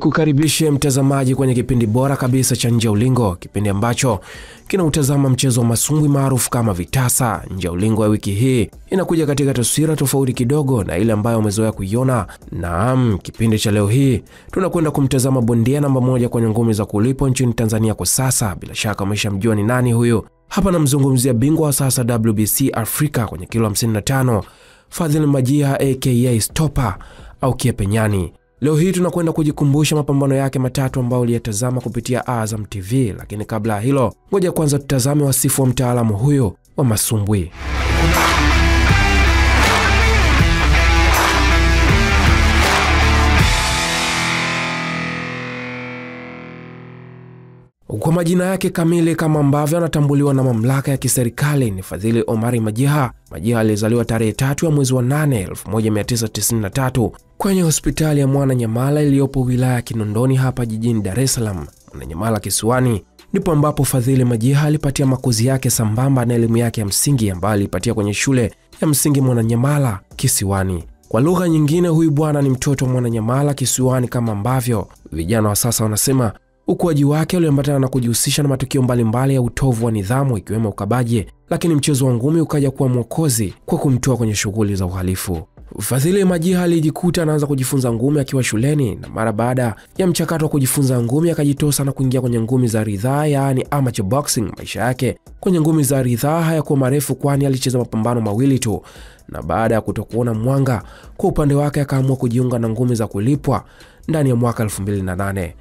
Ni kukaribishe mtazamaji kwenye kipindi bora kabisa cha Nje ya Ulingo, kipindi ambacho kinautazama mchezo wa masumbwi maarufu kama vitasa. Nje ya Ulingo ya wiki hii inakuja katika taswira tofauti kidogo na ile ambayo umezoea kuiona. Naam, kipindi cha leo hii tunakwenda kumtazama bondia namba moja kwenye ngumi za kulipwa nchini Tanzania kwa sasa. Bila shaka umeshamjua ni nani huyu. Hapa namzungumzia bingwa wa sasa WBC Afrika kwenye kilo 55 Fadhili Majia aka Stopa au Kiepenyani. Leo hii tunakwenda kujikumbusha mapambano yake matatu ambayo uliyatazama kupitia Azam TV, lakini kabla ya hilo, ngoja kwanza tutazame wasifu wa mtaalamu huyo wa masumbwi. Kwa majina yake kamili kama ambavyo anatambuliwa na mamlaka ya kiserikali ni Fadhili Omari Majiha. Majiha alizaliwa tarehe tatu ya mwezi wa 8 1993 kwenye hospitali ya Mwananyamala iliyopo wilaya ya Kinondoni hapa jijini Dar es Salaam. Mwananyamala kisiwani ndipo ambapo Fadhili Majiha alipatia makuzi yake sambamba na elimu yake ya msingi ambayo alipatia kwenye shule ya msingi Mwananyamala kisiwani. Kwa lugha nyingine, huyu bwana ni mtoto wa Mwananyamala kisiwani, kama ambavyo vijana wa sasa wanasema. Ukuaji wake uliambatana na kujihusisha na matukio mbalimbali ya utovu wa nidhamu ikiwemo ukabaji, lakini mchezo wa ngumi ukaja kuwa mwokozi kwa kumtoa kwenye shughuli za uhalifu. Fadhili Majiha alijikuta anaanza kujifunza ngumi akiwa shuleni, na mara baada ya mchakato wa kujifunza ngumi akajitosa na kuingia kwenye ngumi za ridhaa, yaani amateur boxing. Maisha yake kwenye ngumi za ridhaa hayakuwa marefu, kwani alicheza mapambano mawili tu, na baada ya kutokuona mwanga kwa upande wake akaamua kujiunga na ngumi za kulipwa ndani ya mwaka 2008.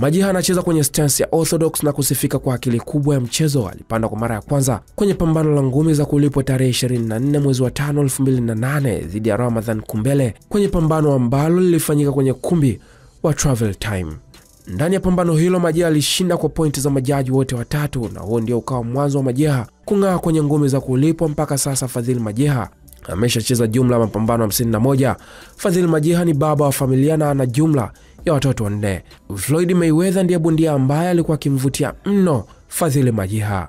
Majiha anacheza kwenye stance ya orthodox na kusifika kwa akili kubwa ya mchezo. Alipanda kwa mara ya kwanza kwenye pambano la ngumi za kulipwa tarehe 24 mwezi wa 5 2008 dhidi ya Ramadhan Kumbele kwenye pambano ambalo lilifanyika kwenye kumbi wa Travel Time. Ndani ya pambano hilo Majeha alishinda kwa pointi za majaji wote watatu, na huo ndio ukawa mwanzo wa Majeha kung'aa kwenye ngumi za kulipwa. Mpaka sasa Fadhili Majeha ameshacheza jumla ya mapambano 51. Fadhili Majeha ni baba wa familia na ana jumla ya watoto wanne. Floyd Mayweather ndiye bondia ambaye alikuwa akimvutia mno Fadhili Majiha.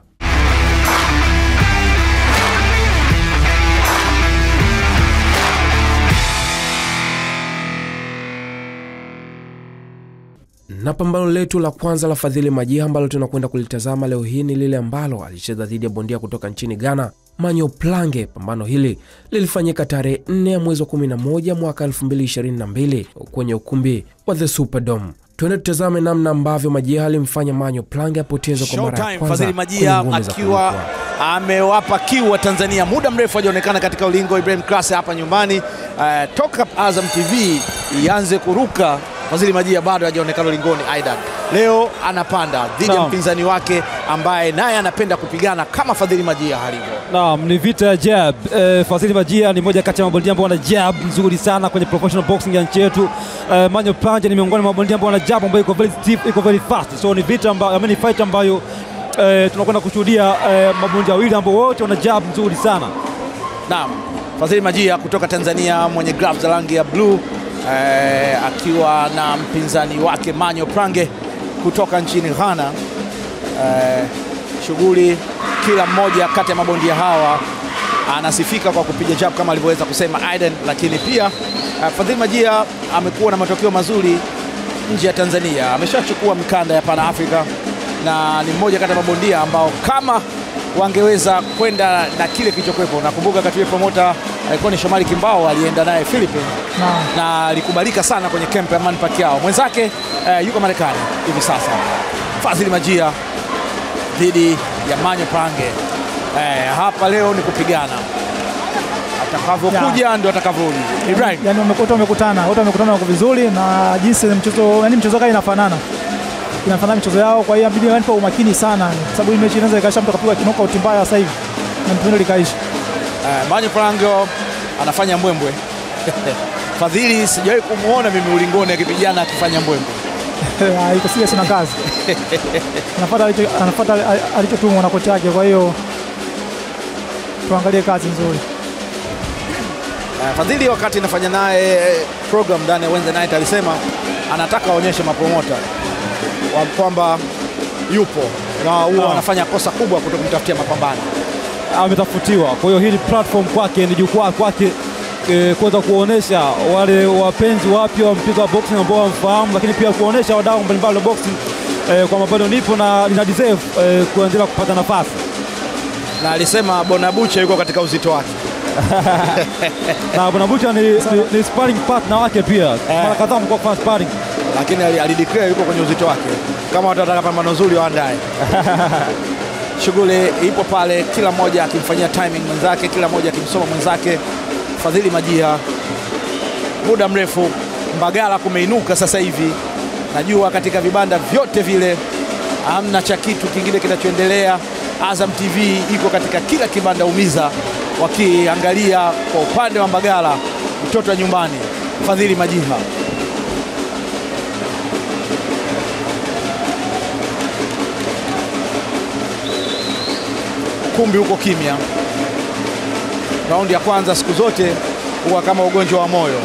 Na pambano letu la kwanza la Fadhili Majiha ambalo tunakwenda kulitazama leo hii ni lile ambalo alicheza dhidi ya bondia kutoka nchini Ghana Manyo Plange. Pambano hili lilifanyika tarehe 4 ya mwezi wa 11 mwaka 2022 kwenye ukumbi wa The Superdome. Tuende tutazame namna ambavyo Majiha alimfanya Manyo Plange apoteze kwa mara ya kwanza. Fadhili Majiha akiwa amewapa kiu wa Tanzania muda mrefu hajaonekana katika ulingo. Ibrahim Klase hapa nyumbani, uh, toka Azam TV ianze kuruka Fadhili Majia bado hajaonekana lingoni. Aidan leo anapanda dhidi ya mpinzani wake ambaye naye anapenda kupigana kama Fadhili Majia halivyo. Naam, ni vita ya jab. E, Fadhili Majia ni moja kati ya mabondia ambao wana jab nzuri sana kwenye professional boxing ya nchi yetu. E, Manyo Panja ni miongoni mwa mabondia ambao wana jab ambayo iko very stiff, iko very fast. So ni vita ambayo, I mean, fight ambayo e, tunakwenda kushuhudia e, mabondia wawili ambao wote wana jab nzuri sana. Naam, Fadhili Majia kutoka Tanzania mwenye gloves za rangi ya bluu eh, akiwa na mpinzani wake Manyo Prange kutoka nchini Ghana. Eh, shughuli kila mmoja kati ya mabondia hawa anasifika kwa kupiga jab kama alivyoweza kusema Aiden, lakini pia eh, Fadhili Majia amekuwa na matokeo mazuri nje ya Tanzania. Ameshachukua mikanda ya Pan Africa na ni mmoja kati ya mabondia ambao kama wangeweza kwenda na kile kilichokuwepo. Nakumbuka wakati ule promota alikuwa ni Shomari Kimbao, alienda naye Philippines na alikubalika sana kwenye kempu ya Manny Pacquiao. Mwenzake eh, yuko Marekani hivi sasa. Fadhili Majia dhidi ya Manyo Pange. Eh, hapa leo ni kupigana, atakavyokuja ndio atakavyorudi. Ibrahim, yani wote wamekutana, wote wamekutana wako vizuri na jinsi mchezo, yani mchezo kali inafanana inafanana michezo yao, kwa hiyo inabidi wanipa umakini sana, sababu hii mechi inaweza ikaisha mtu akapiga knockout mbaya sasa hivi na mpendo likaisha. Eh, Mani Prango anafanya mbwembwe Fadhili sijawahi kumwona mimi ulingoni akipigana akifanya mbwembwe. Ah, iko serious na kazi anafuata alichotumwa na kocha yake, kwa hiyo tuangalie kazi nzuri. Eh, Fadhili wakati inafanya naye program ndani ya Wednesday night alisema anataka aonyeshe mapromota wa kwamba yupo na huwa no. anafanya kosa kubwa kutokumtafutia mapambano. Ametafutiwa, kwa hiyo hili ni platform kwake, ni jukwaa kwake eh, kuweza kuonesha wale wapenzi wapya wa mpira wa boxing ambao wamfahamu, lakini pia kuonesha wadau mbalimbali wa boxing eh, kwamba bado nipo na nina deserve eh, kuendelea kupata nafasi. na alisema Bonabucha yuko katika uzito wake. na Bonabucha ni, ni, ni sparring partner wake pia, eh, mara kadhaa mko kufanya sparring. lakini ali- alideclare yuko kwenye uzito wake. Kama watu wataka pambano zuri waandae. Shughuli ipo pale, kila mmoja akimfanyia timing mwenzake, kila mmoja akimsoma mwenzake. Fadhili Majia, muda mrefu Mbagala kumeinuka sasa hivi. Najua katika vibanda vyote vile hamna cha kitu kingine kinachoendelea. Azam TV iko katika kila kibanda umiza, wakiangalia kwa upande wa Mbagala, mtoto wa nyumbani Fadhili Majiha. Kumbi huko kimya. Raundi ya kwanza siku zote huwa kama ugonjwa wa moyo.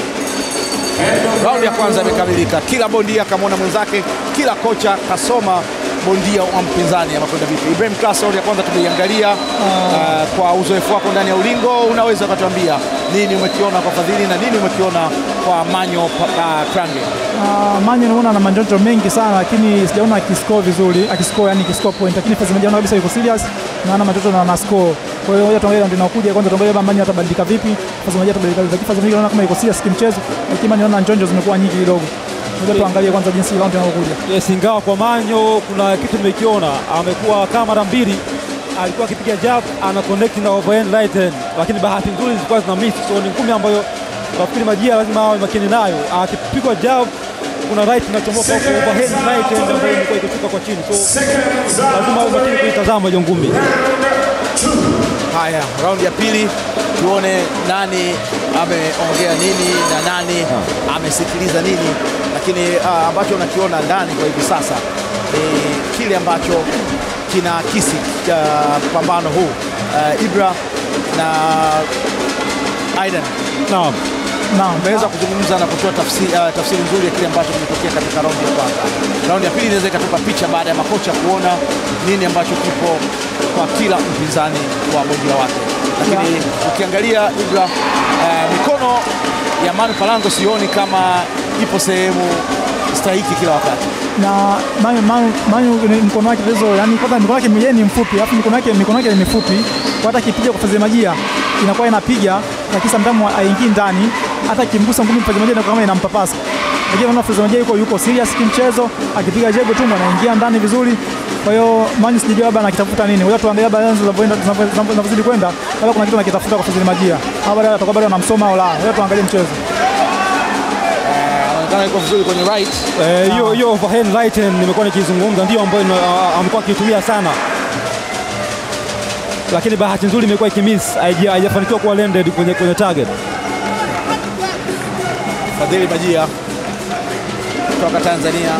Raundi ya kwanza imekamilika, kila bondia akamwona mwenzake, kila kocha kasoma bondia wa mpinzani anakwenda vipi. Ibrahim Class, raundi ya kwanza tumeiangalia. Uh, kwa uzoefu wako ndani ya ulingo, unaweza ukatuambia nini umekiona kwa Fadhili na nini umekiona kwa Manyo uh, Prange? Uh, Manyo naona na manjonjo mengi sana lakini sijaona akiscore vizuri, akiscore yani akiscore point, lakini Fadhili naona kabisa yuko serious na ana manjonjo na mascore. score. Kwa hiyo ngoja tuangalie ndio inakuja kwanza, tuangalie kama Manyo atabadilika vipi, Fazil Majiha atabadilika vipi. Fazil Majiha naona kama iko serious kimchezo, lakini naona njonjo zimekuwa nyingi kidogo. Ngoja tuangalie kwanza jinsi round inayokuja. Yes, ingawa kwa Manyo kuna kitu nimekiona, amekuwa kama mara mbili alikuwa akipiga jab ana connect na overhand right hand, lakini bahati nzuri zilikuwa zina miss, so ni ngumi ambayo nafikiri Majia lazima awe makini nayo. Akipigwa jab kuna right na chomoka huko overhand right hand ambayo ilikuwa ikishuka kwa chini, so lazima au makini kuitazama hiyo ngumi. Haya, raundi ya pili tuone nani ameongea nini na nani amesikiliza nini, lakini uh, ambacho unakiona ndani kwa hivi sasa ni kile ambacho kina kinaakisi uh, pambano huu uh, Ibra na Aiden. Naam. Naam, umeweza kuzungumza na kutoa tafsiri, uh, tafsiri nzuri ya kile ambacho kimetokea katika raundi ya kwanza. Raundi ya pili inaweza ikatupa picha baada ya makocha kuona nini ambacho kipo kwa kila mpinzani wa bondia wake, lakini yeah. ukiangalia Ibra, uh, mikono ya Manu falango sioni kama ipo sehemu stahiki kila wakati. na Manu, Manu, Manu mkono wake tatizo, yani kwanza mikono yake yeye ni mfupi, alafu mikono yake mikono yake ni mifupi, hata akipiga kwa fazi Majia inakuwa inapiga, lakini sometimes haingii ndani, hata kimgusa ngumi Majia inakuwa kama inampapasa. Lakini naona Fazil Majia yuko yuko serious kimchezo, akipiga jebo tu anaingia ndani vizuri. Kwa hiyo Manyu sijui labda anakitafuta nini. Ngoja tuangalie labda zinavyoenda zinavyozidi kwenda, labda kuna kitu anakitafuta kwa Fazil Majia. Au baada atakuwa bado anamsoma au la. Ngoja tuangalie mchezo. Anaonekana yuko vizuri kwenye right. Eh, hiyo hiyo overhand right hand nimekuwa nikizungumza, ndio ambayo ah, amekuwa akitumia sana, lakini bahati nzuri imekuwa ikimiss, haijafanikiwa kuwa landed kwenye, kwenye target. Fadhili Majia kutoka Tanzania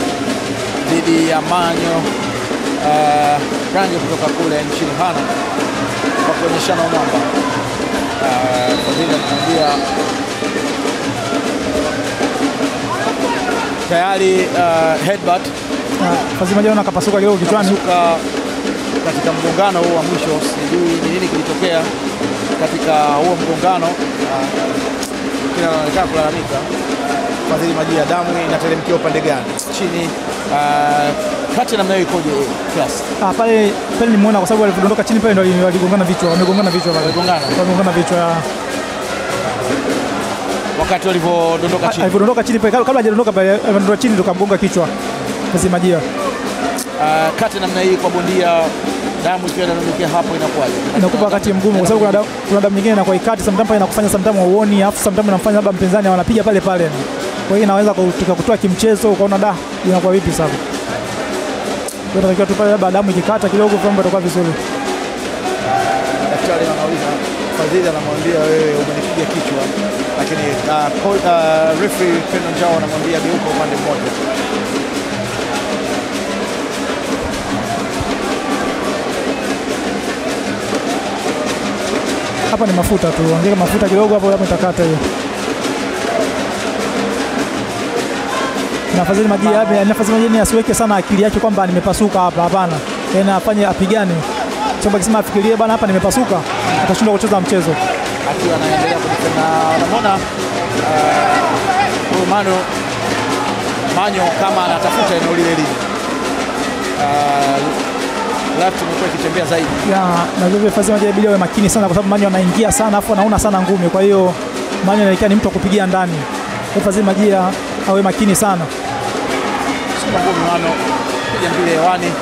dhidi ya Manyo uh, Rangi kutoka kule nchini Ghana kwa kuonyeshana mwamba. Uh, Fadhili anaambia tayari uh, headbutt uh, Fadhili Majia kapasuka kidogo kichwani. katika mgongano huu wa mwisho. Sijui ni nini kilitokea katika huo mgongano, uh, anaonekana kulalamika. Fadhili ya damu inateremkia upande gani? Chini uh, kati namna hiyo ikoje kiasi? Ah, pale pale nimeona kwa sababu walipodondoka chini pale ndio waligongana vichwa, wamegongana vichwa pale. Wamegongana? Wamegongana vichwa. Wakati walivyodondoka chini Alivyodondoka chini pale kabla hajadondoka pale alipodondoka chini ndio kamgonga kichwa. Fazil Majia. uh, kati namna hii kwa bondia, damu ikiwa inadondokea hapo inakuwaje? Inakupa wakati mgumu kwa sababu kuna damu kuna damu nyingine inakuwa ikati sometimes inakufanya sometimes uoni, afu sometimes inamfanya labda mpinzani wanapiga pale pale. Kwa hiyo inaweza kutoa kimchezo ukaona da inakuwa vipi sasa. Kwa hiyo tu pale labda damu ikikata kidogo kwamba itakuwa vizuri. Daktari anauliza, Fadhili anamwambia wewe umenipiga kichwa, lakini uh, uh, referee Pendo Njao anamwambia geuka upande mmoja. Hapa ni mafuta tu, ongeza mafuta kidogo hapo, hapo itakata hiyo. Nafadhali maji yapi, nafadhali maji ni asiweke sana akili yake kwamba nimepasuka hapa, hapana. Yaani afanye apigane. Chombo akisema afikirie bana hapa nimepasuka, atashindwa kucheza mchezo. akiwa anaendelea kujifanya unamwona eh, uh, Mano Manyo kama anatafuta eneo lile lile. Uh, left imekuwa ikitembea zaidi. ya na vile vile Fazil inabidi awe makini sana, kwa sababu Manyo anaingia sana afu anaona sana ngumi, kwa hiyo Manyo anaelekea ni mtu wa kupigia ndani. Kwa Fazil Majia awe makini sana. Sukuma ngumi Mano piga mbili hewani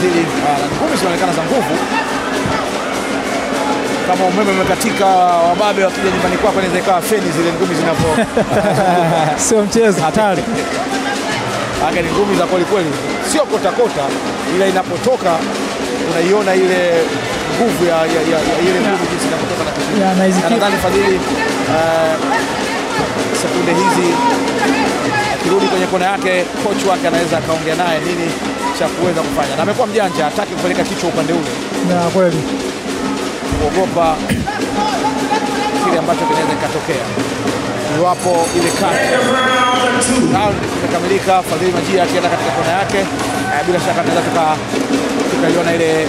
zili uh, ngumi zinaonekana za nguvu. Kama umeme umekatika, wababe wakija nyumbani kwako inaweza ikawa feni zile ngumi zinapo Sio mchezo. hatari. Ake ni ngumi za kweli kweli, sio kota kota, ila inapotoka unaiona ile nguvu ya, ya, ya, ya ile nguvu jinsi inapotoka na kitu. Nadhani Fadhili uh, sekunde hizi akirudi kwenye kona yake, coach wake anaweza akaongea naye nini cha kuweza kufanya, na amekuwa mjanja, hataki kupeleka kichwa upande ule, Na kweli. kuogopa kile ambacho kinaweza kikatokea. Iwapo ile kati round imekamilika, Fadhili Majia akienda katika kona yake, bila shaka tunaweza tuka- tukaiona ile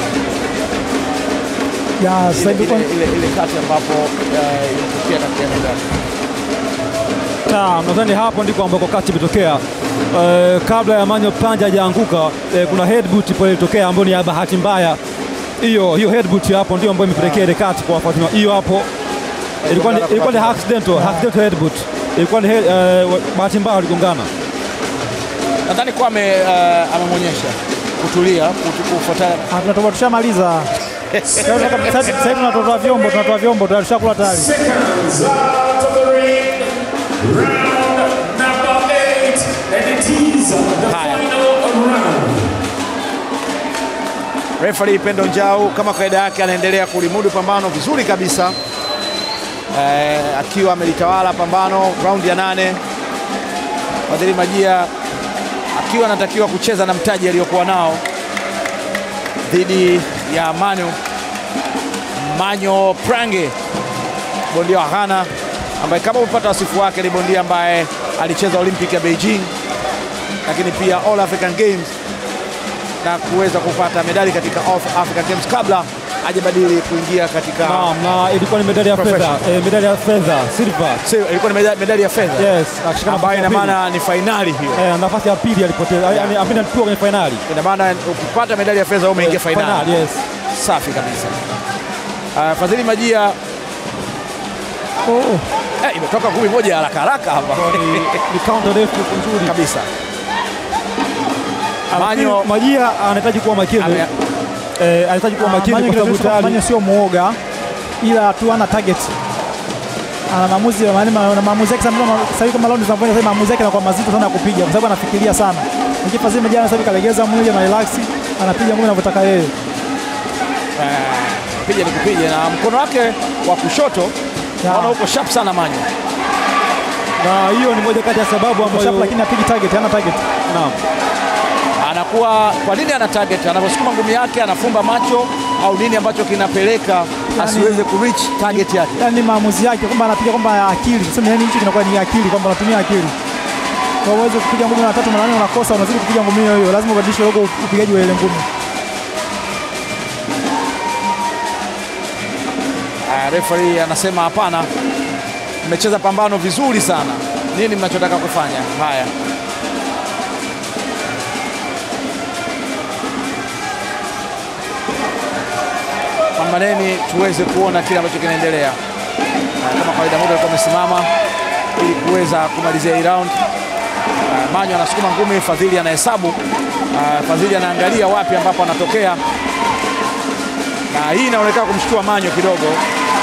Ya sasa hivi ile, ile, kati ambapo eh, ilitokea katika lake. Naam, nadhani hapo ndiko ambako kati imetokea. Eh, kabla ya Manyo Panja hajaanguka eh, kuna headbutt pale ilitokea ambayo ni ya bahati mbaya. Hiyo hiyo headbutt hapo ndio ambayo imepelekea ile kati kwa Fatima. Hiyo hapo ilikuwa ni, ilikuwa ni accidental, accidental headbutt. Ilikuwa ni eh, bahati mbaya waligongana. Nadhani kwa ame, uh, amemwonyesha kutulia kufuatana. kufuata Ah, tunatoka tushamaliza. Sasa tunatoa vyombo, tunatoa vyombo, tunashakula tayari. Referee Pendo Njau kama kaida yake anaendelea kulimudu pambano vizuri kabisa eh, akiwa amelitawala pambano raundi ya nane. Fadhili Majia akiwa anatakiwa kucheza na mtaji aliyokuwa nao dhidi ya Manu. Manyo Prange, bondia wa Ghana ambaye kama umepata wasifu wake ni bondia ambaye alicheza Olympic ya Beijing, lakini pia All African Games na kuweza kupata medali katika All African Games kabla hajabadili kuingia katika Naam, na ilikuwa ni medali ya fedha, eh, medali ya fedha silver. Sio, ilikuwa ni medali, ya fedha Yes, akishika ambayo ina maana ni fainali hiyo. eh, nafasi ya pili alipoteza, yani amina alikuwa kwenye finali. Ina maana ukipata medali ya fedha umeingia fainali. Finali, yes. Safi kabisa. Uh, Fadhili Majia Oh, eh, imetoka ngumi moja haraka haraka hapa Ni, counter refu nzuri. kabisa. Manyo Majia anahitaji kuwa makini. Eh, anahitaji kuwa ah, makini kwa sababu tayari sio muoga, ila tu ana target. Ana maamuzi ya maana na maamuzi yake sana sasa hivi kama round zinavyoenda sasa maamuzi yake yanakuwa mazito sana ya kupiga kwa sababu anafikiria sana. Nikipa Zima jana sasa hivi kalegeza mwili na relax, anapiga mmoja anavyotaka yeye. piga ni kupiga na mkono wake wa kushoto na naona uko sharp sana Manyo. na hiyo ni moja kati ya sababu Sharp ambayo lakini apigi target, hana target. naam. Anakuwa kwa nini ana target anaposukuma ngumi yake anafumba macho au nini ambacho kinapeleka asiweze ku reach target yake yani maamuzi yake kwamba anapiga kwamba ya akili. sema yani hicho kinakuwa ni akili kwamba anatumia akili. Kwa uwezo kupiga ngumi mara tatu mara nne unakosa unazidi kupiga ngumi hiyo hiyo. Lazima ubadilishe logo upigaji wa ile ngumi. uh, referee anasema hapana mmecheza pambano vizuri sana nini mnachotaka kufanya haya pambaneni tuweze kuona kile ambacho kinaendelea uh, kama kawaida muda alikuwa amesimama ili kuweza kumalizia hii round uh, manyo anasukuma ngumi fadhili anahesabu uh, fadhili anaangalia wapi ambapo anatokea na hii inaonekana kumshtua Manyo kidogo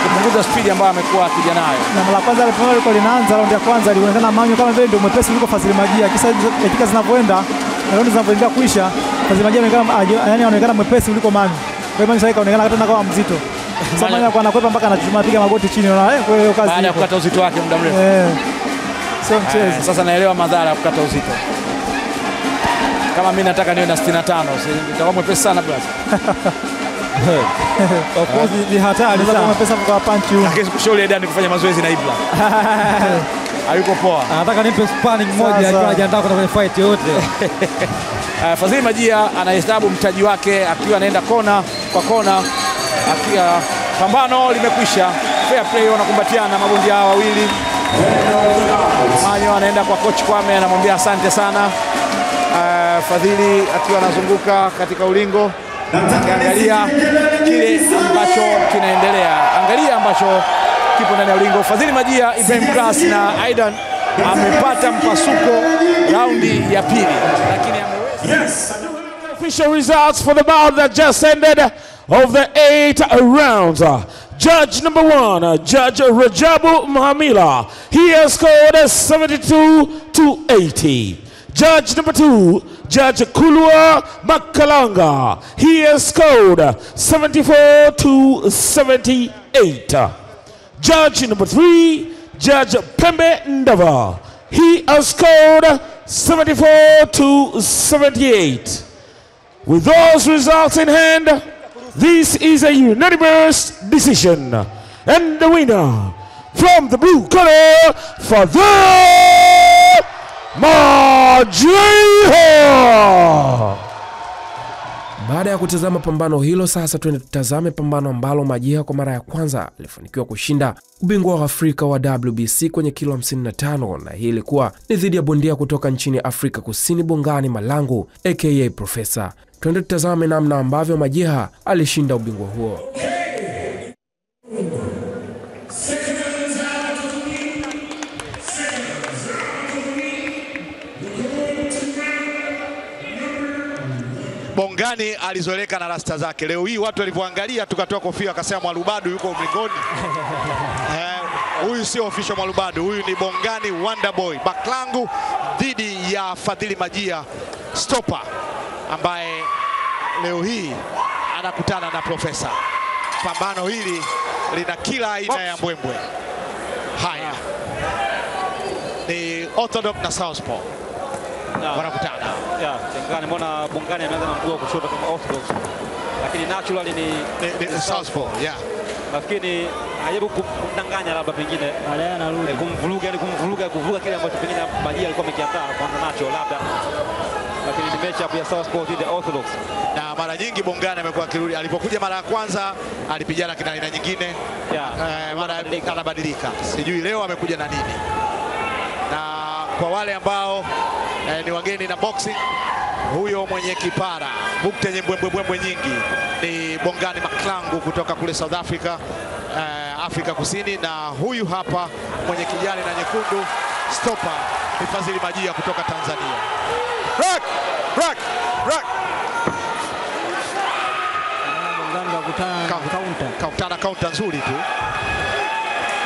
kupunguza spidi ambayo amekuwa akija nayo. Na mara kwanza alipoona liko linaanza raundi ya kwanza alionekana Manyo kama vile ndio mwepesi kuliko Fadhili Majia. Kisa dakika zinavyoenda na raundi zinavyoendelea kuisha, Fadhili Majia anaonekana yaani anaonekana mwepesi kuliko Manyo. Kwa hiyo Manyo sasa kaonekana hata kama mzito. Manyo alikuwa anakwepa mpaka anachuma piga magoti chini. na eh, kwa hiyo kazi. Baada ya kukata uzito wake muda mrefu. Eh. Sio mchezo. Sasa naelewa madhara ya kukata uzito. Kama mimi nataka niwe na 65, si nitakuwa mwepesi sana brother. Of course ni hatari sana. Kama pesa kwa punch huko. Lakini sikushauri Edani kufanya mazoezi na Ibra. Hayuko poa. Anataka nimpe spanning moja akiwa anajiandaa kwenda kwenye fight yoyote. Uh, Fadhili Majia anahesabu mtaji wake akiwa anaenda kona kwa kona, akiwa Pambano limekwisha, fair play, wanakumbatiana mabondia hawa wawili. Manyo anaenda kwa coach Kwame, anamwambia asante sana. Uh, Fadhili akiwa anazunguka katika ulingo akiangalia kile ambacho kinaendelea, angalia ambacho kipo ndani ya ulingo. Fadhili Majia, Ibrahim Class na Aidan amepata mpasuko raundi ya pili, lakini Yes. Official results for the bout that just ended of the eight rounds. Judge number one, uh, Judge Rajabu Mahamila, he has scored 72 to 80. Judge number two, Judge Kulua Makalanga, he has scored 74 to 78. Judge number three, Judge Pembe Ndava. He has scored 74 to 78. With those results in hand, this is a unanimous decision. And the winner from the blue corner for the Majiha. Baada ya kutazama pambano hilo, sasa tuende tutazame pambano ambalo Majiha kwa mara ya kwanza alifanikiwa kushinda ubingwa wa Afrika wa WBC kwenye kilo 55, na hii ilikuwa ni dhidi ya bondia kutoka nchini Afrika Kusini, Bongani Malangu aka Profesa. Tuende tutazame namna ambavyo Majiha alishinda ubingwa huo. Bongani alizoeleka na rasta zake. Leo hii watu walivyoangalia, tukatoa kofia, akasema Mwalubadu yuko mlingoni. Eh, Huyu sio official Mwalubadu, huyu ni Bongani Wonder Boy Baklangu dhidi ya Fadhili Majia Stopa, ambaye leo hii anakutana na Profesa. Pambano hili lina kila aina ya mbwembwe. Haya ni orthodox na southpaw wanakutana. Ya, Chengani, mbona Bungani ameanza na mguu wa kushoto kama orthodox. Lakini naturally ni Ni, ni southpaw, yeah. nafikiri ajaribu kumdanganya labda pengine Baadaye anarudi. eh, kumvuruga yani kumvuruga kuvuruga kile ambacho pengine Bajia alikuwa amekiandaa kwanza nacho labda. Lakini ni matchup ya Southpaw dhidi ya Orthodox. na mara nyingi Bongani amekuwa akirudi. Alipokuja mara ya kwanza alipigana kina aina nyingine yeah. eh, mara anabadilika, sijui leo amekuja na nini. Na kwa wale ambao eh, ni wageni na boxing, huyo mwenye kipara. Bukte yenye mbwembwe nyingi. Ni Bongani Maklangu kutoka kule South Africa eh, Afrika Kusini, na huyu hapa mwenye kijani na nyekundu stopa ni Fadhili Majia kutoka Tanzania. Rock, rock, rock. Ka- kakutana kaunta. nzuri tu.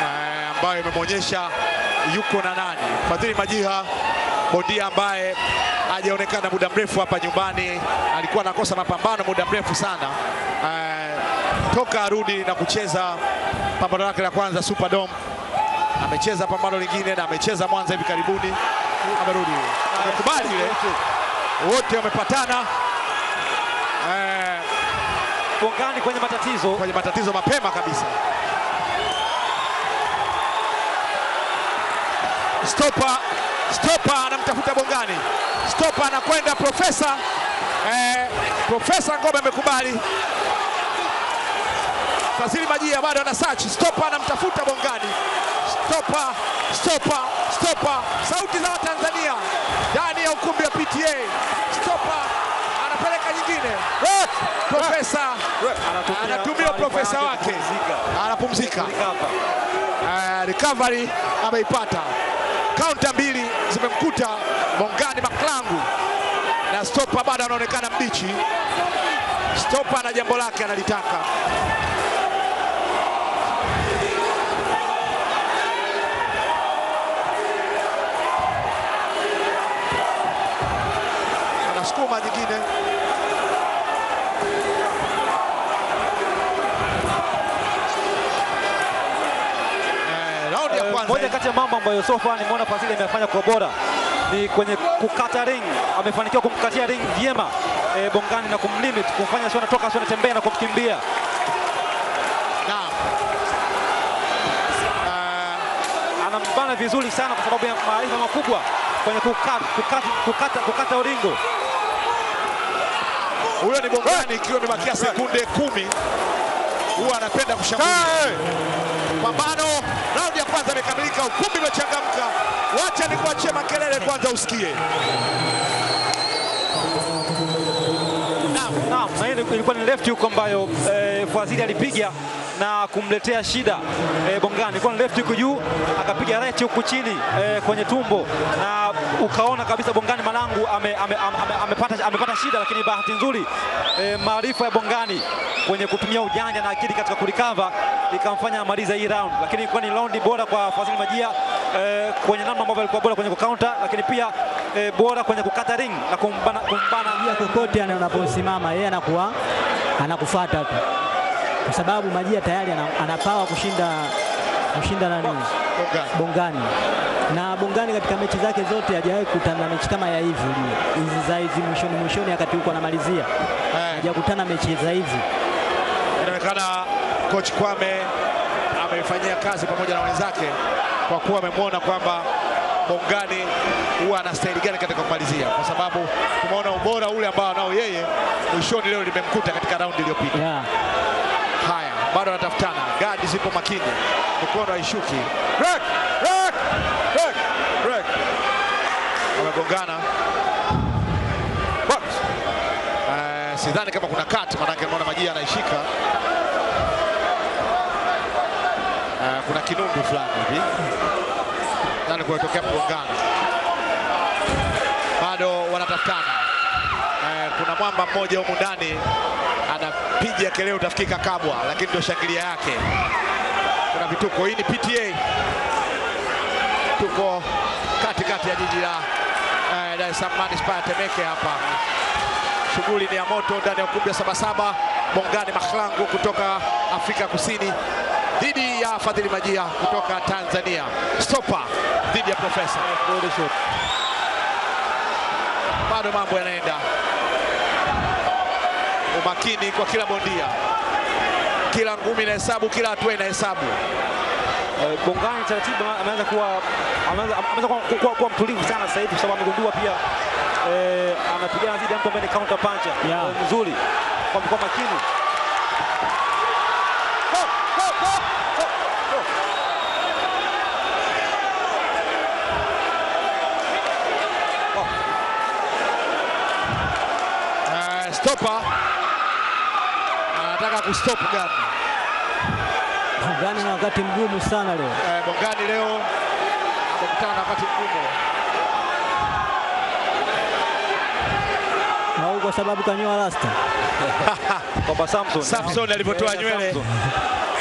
Eh, ambayo imemwonyesha yuko na nani. Fadhili Majiha bondia ambaye hajaonekana muda mrefu hapa nyumbani, alikuwa anakosa mapambano muda mrefu sana eh, toka arudi na kucheza pambano lake la kwanza Superdome. Amecheza pambano lingine na amecheza Mwanza hivi karibuni, amerudi amekubali ile, wote wamepatana eh, Bongani kwenye matatizo. kwenye matatizo mapema kabisa. Stopa, Stopa anamtafuta Bongani. Stopa anakwenda Profesa. Eh, Profesa Ngome amekubali. Fazili Majia bado ana search. Stopa anamtafuta Bongani. Stopa, Stopa, Stopa. Sauti za tanzania ndani ya ukumbi wa PTA. Stopa anapeleka nyingine. Profesa Anatumia anatumia profesa wake, anapumzika. Eh, recovery ameipata. Kaunta mbili zimemkuta mongani Maklangu na Stopa bado anaonekana mbichi. Stopa na jambo lake analitaka. Anasukuma nyingine. Moja kati ya mambo ambayo so far nimeona Fazili amefanya kwa bora ni kwenye kukata ring. Amefanikiwa kumkatia ring vyema e, Bongani na kumlimit kumfanya sio anatoka sio anatembea na kumkimbia. Naam. Uh, Anambana vizuri sana kwa sababu ya maarifa makubwa kwenye kukata, kukata, kukata, kukata ulingo. Huyo ni Bongani ikiwa imebakia sekunde kumi huwa anapenda kushambulia. Pambano raundi ya kwanza imekamilika, ukumbi umechangamka. Wacha nikuachie makelele kwanza usikie. Naam, naam, ilikuwa ni left huko ambayo eh, Fadhili alipiga na kumletea shida e, Bongani. kwa left hook juu akapiga right hook chini e, kwenye tumbo. Na ukaona kabisa Bongani Malangu ame, ame, ame, ame, amepata, amepata shida, lakini bahati nzuri e, maarifa ya Bongani kwenye kutumia ujanja na akili katika kulikava ikamfanya amaliza hii round, lakini ilikuwa ni round bora kwa Fazil Majia e, kwenye namna ambavyo alikuwa bora kwenye kukaunta, lakini pia e, bora kwenye kukata ring na kumbana, kumbana. Kokote ana- unaposimama yeye anakuwa anakufuata tu, kwa sababu Majia tayari anapawa kushinda kushinda nani Bongani. Bongani na Bongani katika mechi zake zote hajawahi kukutana na mechi kama ya hivi hizi za hizi mwishoni mwishoni, wakati huko anamalizia Eh, hajakutana mechi za hivi. inaonekana coach Kwame amefanyia kazi pamoja na wenzake kwa kuwa amemwona kwamba Bongani huwa ana staili gani katika kumalizia, kwa sababu tumeona ubora ule ambao anao yeye mwishoni leo limemkuta katika raundi iliyopita. Yeah. Bado wanatafutana, gadi zipo makini, mikono haishuki. Wamegongana. Eh, sidhani kama kuna kati, manake naona Majia anaishika. Uh, kuna kinundu fulani hivi. Nani kunatokea mgongano, bado wanatafutana. Eh, kuna mwamba mmoja humu ndani anapiga kelele utafikika kabwa, lakini ndio shangilia yake. Kuna vituko. Hii ni PTA, tuko katikati ya jiji la eh, Dar es Salaam manispaa ya Temeke hapa. Shughuli ni ya moto ndani ya ukumbi wa Sabasaba. Bongani Mahlangu kutoka Afrika Kusini dhidi ya Fadhili Majia kutoka Tanzania. Stopa dhidi ya Profesa. Bado mambo yanaenda, umakini kwa kila bondia, kila ngumi na hesabu kila hatua inahesabu. hesabu Bongani taratibu ameanza kuwa ameanza kuwa, kuwa, mtulivu sana sasa hivi kwa sababu amegundua pia eh, anapigana dhidi ya mtu ambaye ni counter puncher Yeah. eh, mzuri kwa kwa makini. Eh, stopa anataka kustop gani? Bongani na wakati mgumu sana leo. Eh, Bongani leo amekutana na wakati mgumu. Au kwa sababu kanyoa rasta. Kwamba Samson Samson alivyotoa nywele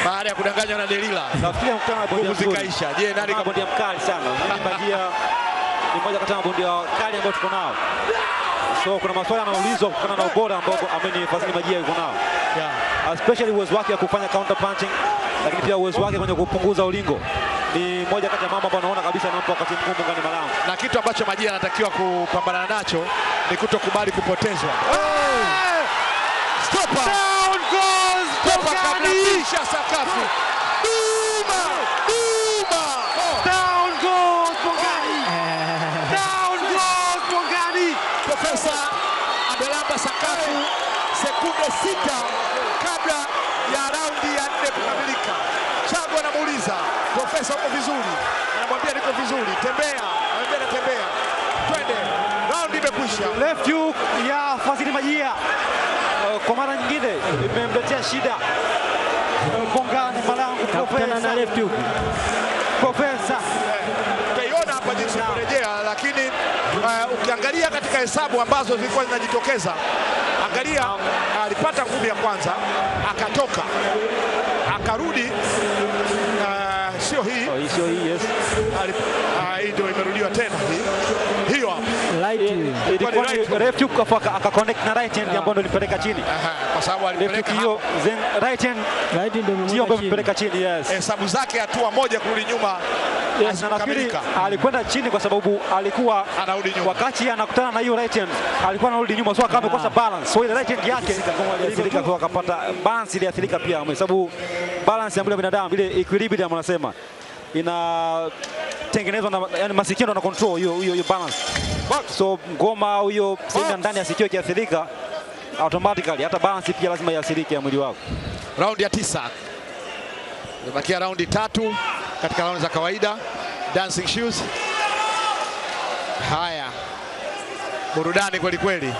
baada ya kudanganywa na Delila, Nafikiri mkutano na bondia zikaisha. Je, nani Kama bondia mkali sana. Majia ni mmoja kati ya mabondia kali ambao tuko nao. So kuna maswali yanaulizwa kutokana na ubora ambao ameni Fazili Majia yuko nao. Yeah. Especially uwezo wake wa kufanya counter punching, lakini pia uwezo wake kwenye kupunguza ulingo. Ni moja kati ya mambo ambayo naona kabisa anampa wakati mgumu Ngani Malamu, na kitu ambacho maji anatakiwa kupambana nacho ni kutokubali kupotezwa. Sakafu. Duma! Duma! Profesa amelamba sakafu sekunde sita anamuuliza Profesa, uko vizuri? Anamwambia niko vizuri, tembea. Anamwambia natembea, twende, raundi imekwisha. Left hook ya Fazili Majia uh, kwa mara nyingine imemletea shida uh, Bongani Malangu. Profesa na left hook. profesa Utaiona hapa jinsi kurejea, lakini uh, ukiangalia katika hesabu ambazo zilikuwa zinajitokeza, angalia, alipata ngumi ya kwanza akatoka, akarudi, uh, sio hii Oh, sio hii, yes. Alip- ah, hii ndio imerudiwa tena hii hiyo hapa. Ilikuwa afu aka aka connect na right hand ambayo ndio ilipeleka chini. Aha, kwa sababu alipeleka hiyo then right hand right hand ndio ambayo ilipeleka chini, yes. hesabu zake hatua moja kurudi nyuma Yes, na nafikiri alikwenda chini kwa sababu alikuwa Anarudi nyuma. wakati anakutana na hiyo right hand alikuwa anarudi nyuma, so akawa amekosa balance, so ile right hand yake iliathirika, kwa akapata balance, iliathirika pia, kwa sababu balance ya mwili wa binadamu ile equilibrium wanasema inatengenezwa na yani masikio ndo na control hiyo hiyo hiyo balance. So ngoma au hiyo sehemu ndani ya sikio ikiathirika automatically hata balance pia lazima iathirike ya mwili wako. raundi ya tisa. Imebakia raundi tatu katika raundi za kawaida. Dancing shoes. Haya, burudani kweli kweli,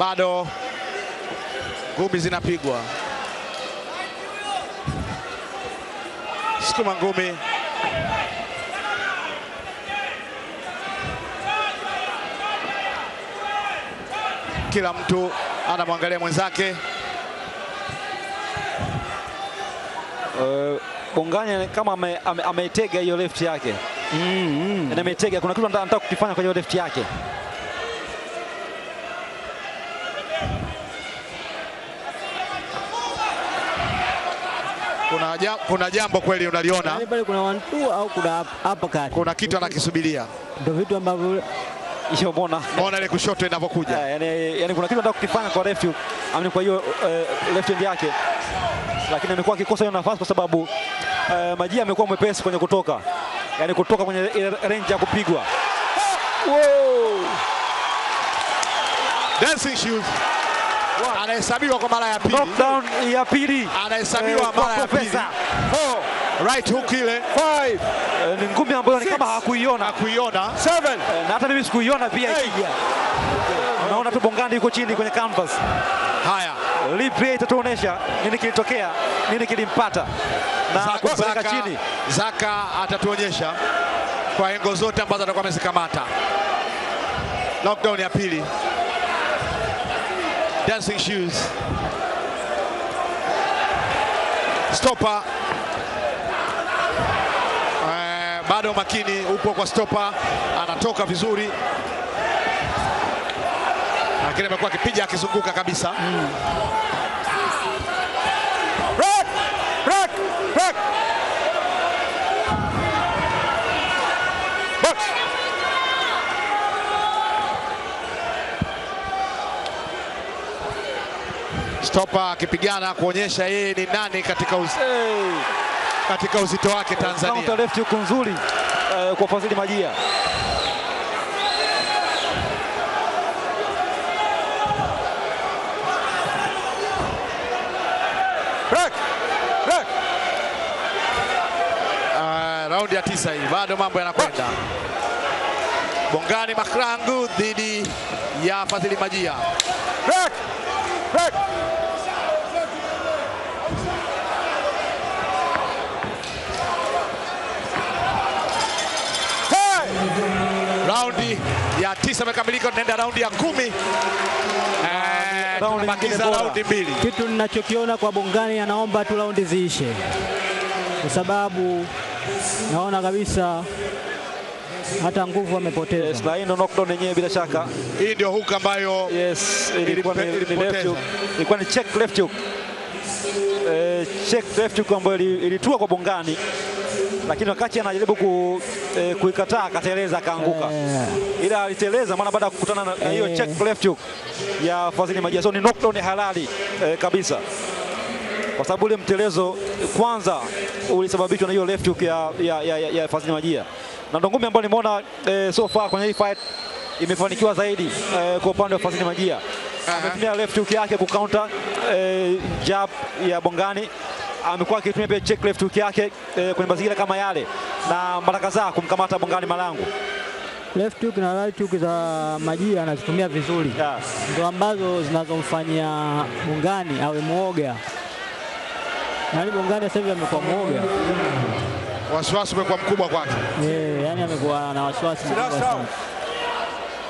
bado ngumi zinapigwa, sukuma ngumi kila mtu anamwangalia mwenzake. Uh, Bonganya kama ame- ame- ameitega hiyo left yake mm, mm. Ametega, Kuna kitu anataka kukifanya kwa hiyo left yake. Kuna, jam, kuna jambo kweli unaliona, Yaani pale kuna one two au kuna uppercut. kuna kitu anakisubiria. Ndio vitu ambavyo Hiyo mbona mbona ile kushoto inavyokuja. Eh, yani, yani kuna kitu anataka kukifanya kwa left hook, amini kwa hiyo uh, left hand yake, lakini amekuwa akikosa hiyo nafasi kwa sababu uh, Majia amekuwa mwepesi kwenye kutoka, yani kutoka kwenye ile range ya kupigwa. Wow! Dancing shoes anahesabiwa kwa mara ya pili, Knockdown ya pili anahesabiwa Eh, mara ya pili. Right hook ile. Eh, ni ngumi ambayo ni kama hakuiona hakuiona. Seven. na hata mimi sikuiona pia ikija. Unaona tu Bongani yuko chini kwenye canvas. Haya, Replay itatuonesha nini kilitokea, nini kilimpata na kumpeleka chini. Zaka atatuonyesha kwa engo zote ambazo atakuwa amezikamata. Knockdown ya pili. Dancing shoes. Stopa. Eh, bado makini upo kwa stopa, anatoka vizuri, lakini amekuwa akipiga akizunguka kabisa. Rack! Stopa akipigana kuonyesha yeye ni nani katika, uz, Hey! katika uzito wake Counter Tanzania. left hook nzuri uh, kwa Fadhili Majia. Break. Break. Uh, raundi ya tisa hii bado mambo yanakwenda. Bongani Makrangu dhidi ya Fadhili Majia. Break. Rack. Hey! Raundi ya tisa imekamilika, tunaenda raundi ya kumi. Eh, Raundi tumebakiza nyingine bora. raundi mbili. kitu ninachokiona kwa Bongani, anaomba tu raundi ziishe, kwa sababu naona kabisa hata nguvu amepoteza. Yes, na hii ndo knockdown yenyewe bila shaka. Hii ndio hook ambayo Yes, ilikuwa ni, ni left hook. Ilikuwa ni check left hook. Eh, check left hook ambayo ili- ilitua kwa Bongani, lakini wakati anajaribu ku, e, kuikataa akateleza akaanguka. Eh, Ila aliteleza maana baada ya kukutana na hiyo Eh. check left hook ya Fadhili Majia. So ni knockdown ya halali e, kabisa. Kwa sababu ule mtelezo kwanza ulisababishwa na hiyo left hook ya, ya, ya, ya, ya Fadhili Majia. Na ndo ngumi ambayo nimeona e, so far kwenye hii fight imefanikiwa zaidi e, kwa upande wa Fadhili Majia. Ametumia left hook yake kucounter eh, jab ya Bongani. Amekuwa akitumia pia check left hook yake e, kwenye mazingira kama yale na mara kadhaa kumkamata Bongani Malangu. left hook na right hook za Majia anazitumia vizuri, Yeah. ndo ambazo zinazomfanyia Bongani awe mwoga. Yaani Bongani sasa hivi amekuwa mwoga wasiwasi umekuwa mkubwa kwake. eh, yani amekuwa na wasiwasi mkubwa sana,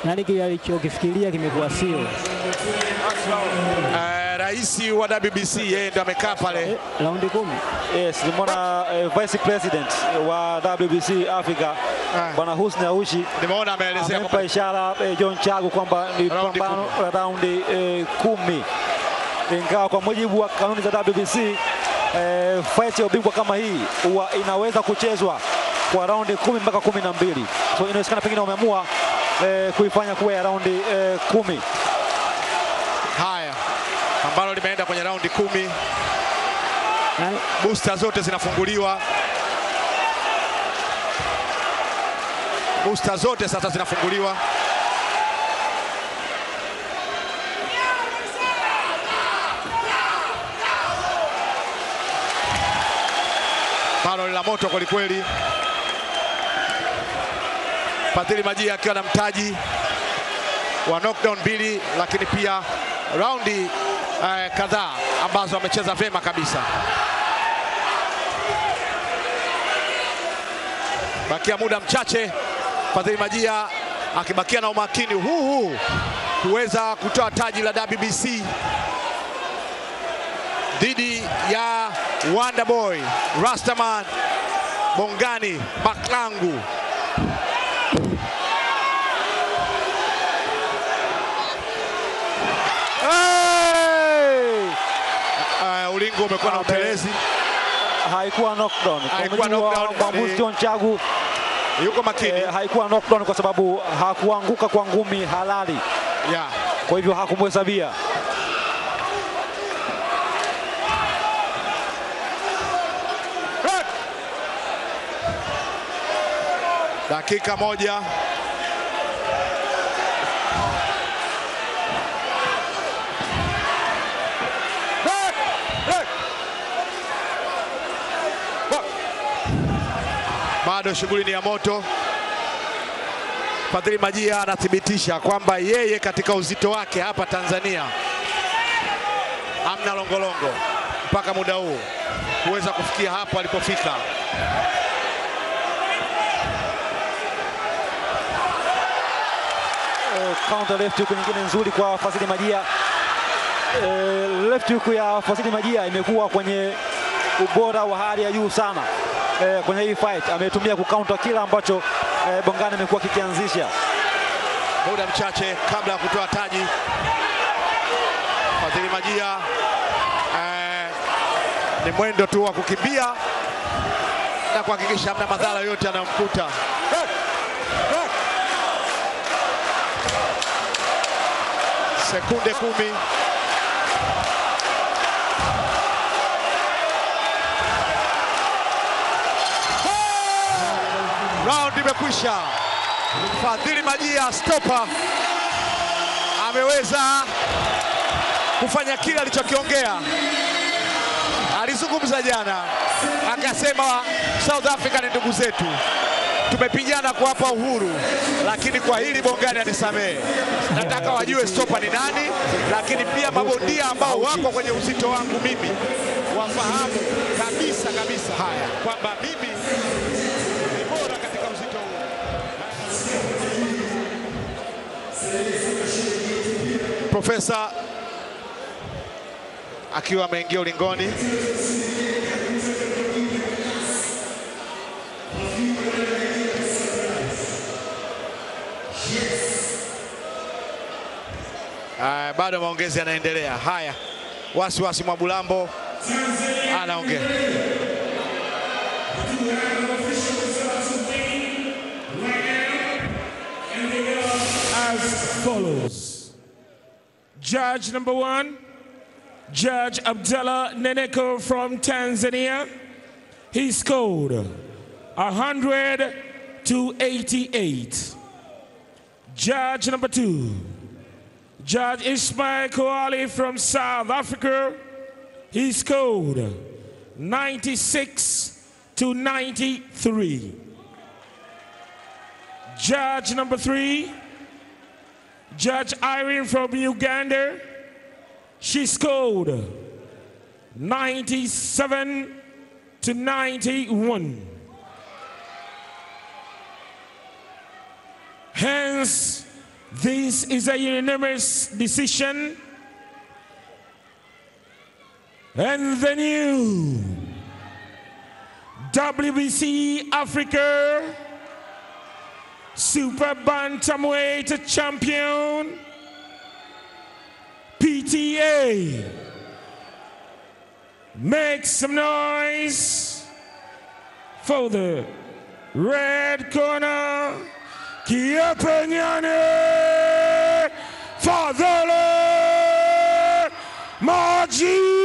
yaani kile alichokifikiria kimekuwa sio rais wa WBC yeye ndo amekaa pale. Eh, raundi kumi. Yes, nimeona eh, Vice President wa WBC Africa. Ah. Bwana Husni Aushi nimeona ameelezea amempa kwamba ishara eh, John Chagu kwamba ni Raundi pambano la raundi eh, kumi, ingawa kwa mujibu wa kanuni za WBC eh, fight ya ubingwa kama hii huwa inaweza kuchezwa kwa raundi kumi mpaka kumi na mbili. So inawezekana pengine wameamua eh, kuifanya kuwa ya raundi eh, kumi ambalo limeenda kwenye raundi kumi. Busta zote zinafunguliwa, busta zote sasa zinafunguliwa. Ambalo la moto kwelikweli. Fadhili Majia akiwa na mtaji wa knockdown mbili, lakini pia raundi eh, kadhaa ambazo amecheza vyema kabisa. Bakia muda mchache, Fadhili Majia akibakia na umakini huu huu kuweza kutoa taji la WBC dhidi ya Wonderboy Rastaman Bongani Maklangu. Hey! Ulingo umekuwa na utelezi, haikuwa knockdown, mwamuzi John Chagu yuko makini. eh, haikuwa knockdown kwa sababu hakuanguka kwa ngumi halali, yeah. kwa hivyo hakumhesabia. Dakika moja bado shughuli ni ya moto. Fadhili Majia anathibitisha kwamba yeye katika uzito wake hapa Tanzania amna longolongo mpaka muda huu kuweza kufikia hapo alipofika. Eh, counter left hook nyingine nzuri kwa Fadhili Majia. Eh, left hook ya Fadhili Majia imekuwa kwenye ubora wa hali ya juu sana eh, kwenye hii fight. Ametumia kukaunta kila ambacho eh, Bongani amekuwa kikianzisha. muda mchache kabla ya kutoa taji. Fadhili Majia eh, ni mwendo tu wa kukimbia na kuhakikisha hamna madhara yote yanayomkuta. Sekunde kumi. Round imekwisha. Fadhili Majia stopa ameweza kufanya kile alichokiongea. Alizungumza jana akasema, South Africa ni ndugu zetu, tumepigana kuwapa uhuru, lakini kwa hili Bongani anisamehe. Nataka wajue stopa ni nani, lakini pia mabondia ambao wako kwenye uzito wangu mimi wafahamu kabisa kabisa haya kwamba mimi ni bora katika uzito huu. Profesa akiwa ameingia ulingoni. Uh, bado maongezi yanaendelea. Haya, wasiwasi mwa Bulambo anaongea. as follows. Judge number one, Judge Abdullah Neneko from Tanzania. He scored 100 to 88. Judge number two, Judge Ismail Koali from South Africa. He scored 96 to 93. Judge number three, Judge Irene from Uganda. She scored 97 to 91. Hence, this is a unanimous decision. And the new WBC Africa Super Bantamweight Champion PTA. Make some noise for the red corner. Kiepenyane Fadhele Magia.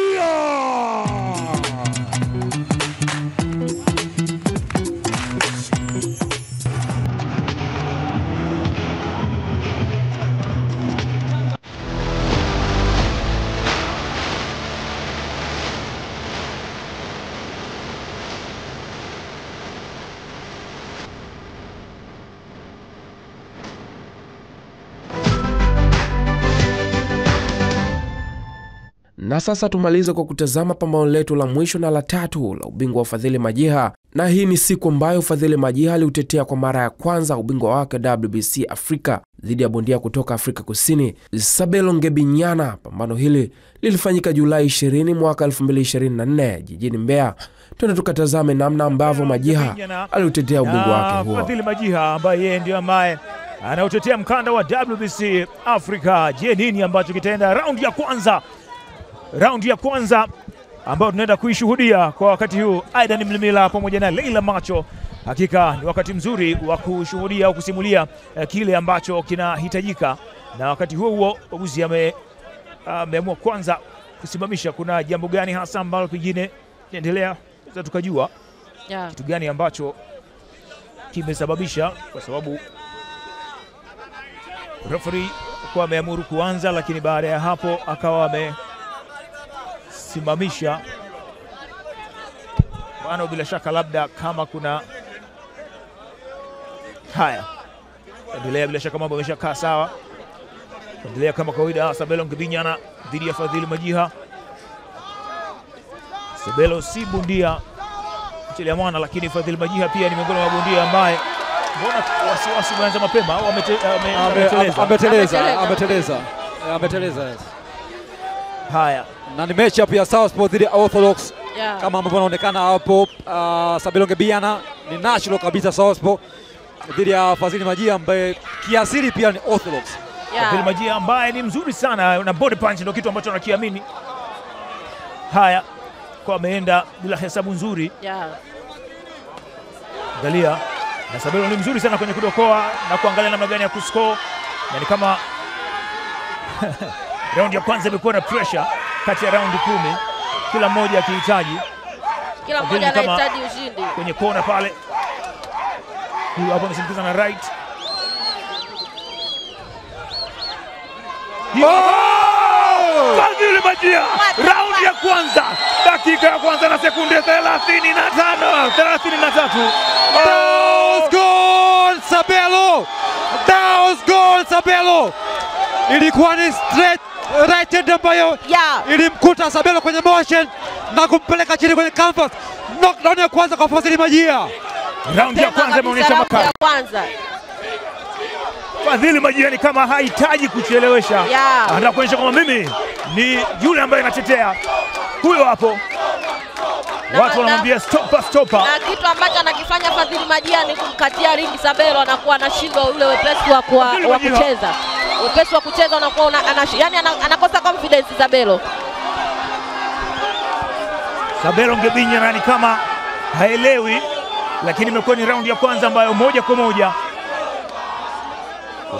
Na sasa tumalize kwa kutazama pambano letu la mwisho na la tatu la ubingwa wa Fadhili Majiha, na hii ni siku ambayo Fadhili Majiha aliutetea kwa mara ya kwanza ubingwa wake WBC Afrika dhidi ya bondia kutoka Afrika Kusini Sabelo Ngebinyana. Pambano hili lilifanyika Julai 20 mwaka 2024 jijini Mbeya. Twende tukatazame namna ambavyo Majiha aliutetea ubingwa wake huo. Fadhili Majiha ambaye yeye ndio ambaye anaotetea mkanda wa WBC Afrika. Je, nini ambacho kitaenda raundi ya kwanza, raundi ya kwanza ambayo tunaenda kuishuhudia kwa wakati huu, Aidan Mlimila pamoja na Leila Macho. Hakika ni wakati mzuri wa kushuhudia au kusimulia eh, kile ambacho kinahitajika, na wakati huo huo Uzi ame ameamua kwanza kusimamisha. Kuna jambo gani hasa ambalo pengine endelea za tukajua Yeah. kitu gani ambacho kimesababisha, kwa sababu referee kwa ameamuru kuanza, lakini baada ya hapo akawa amesimamisha bwana. Bila shaka labda kama kuna haya, endelea. Bila shaka mambo ameshakaa sawa, endelea kama kawaida. Sabelo Ngibinyana dhidi ya Fadhili Majiha. Sabelo si bundia Chelia mwana lakini Fadhili Majiha pia ni miongoni mwa bundia ambaye mbona wasiwasi umeanza mapema au amete- ame- Ame- ameteleza? Ameteleza, Ameteleza. ameteleza. Haya, Na ni mechi hapo ya Sport dhidi ya Orthodox Yeah. kama ambavyo inaonekana hapo. Uh, Sabilonge Biana ni natural kabisa South Sport dhidi ya Fadhili Majia ambaye kiasili pia ni Orthodox. Yeah. Fadhili Majia ambaye ni mzuri sana na body punch ndio kitu ambacho anakiamini. Haya, kwa ameenda bila hesabu nzuri, Yeah. angalia na Sabelo ni mzuri sana kwenye kudokoa na kuangalia namna gani ya kuscore, na ni kama raundi ya kwanza imekuwa na pressure kati ya raundi kumi, kila mmoja akihitaji Kila mmoja anahitaji ushindi. kwenye kona pale. Huyu hapo amesindikiza na right. Fadhili Majia, raundi ya kwanza, dakika ya kwanza na sekunde 35 33. That was Sabelo! Was Sabelo! Ilikuwa ni straight right hand ambayo Yeah. ilimkuta Sabelo kwenye motion na kumpeleka chini kwenye canvas. Knockdown ya kwanza kwa Fadhili Majia. Raundi ya kwanza imeonyesha makali. Fadhili Majia ni kama hahitaji kuchelewesha, Yeah. anataka kuonyesha kwamba mimi ni yule ambaye natetea. Huyo hapo, Na- watu na- wanamwambia stopa stopa. Na kitu ambacho anakifanya Fadhili Majia ni kumkatia ringi Sabelo, anakuwa anashindwa ule wepesi wa, kucheza, wepesi wa kucheza unakuwa una, anash, yani ana, anakosa confidence Sabelo. Sabelo Ngebinya nani kama haelewi, lakini imekuwa ni raundi ya kwanza ambayo moja kwa moja